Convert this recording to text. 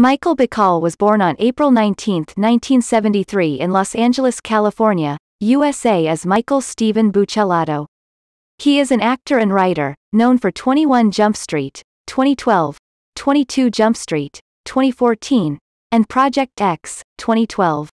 Michael Bacall was born on April 19, 1973 in Los Angeles, California, USA as Michael Steven Buccellato. He is an actor and writer, known for 21 Jump Street, 2012, 22 Jump Street, 2014, and Project X, 2012.